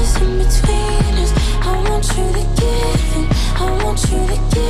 is in between us. I want you to give and I want you to give